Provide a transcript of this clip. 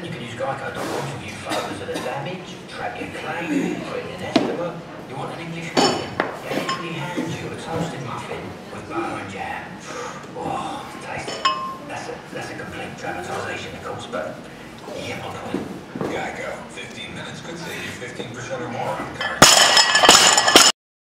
Then you can use geico.com to view photos of the damage, track your claim, put in an estimate. You want an English muffin? They actually hand you a toasted muffin with butter and jam. Oh, tasty. That's a, that's a complete dramatisation, of course, but you my point. Geico, 15 minutes could save you 15% or more on cars.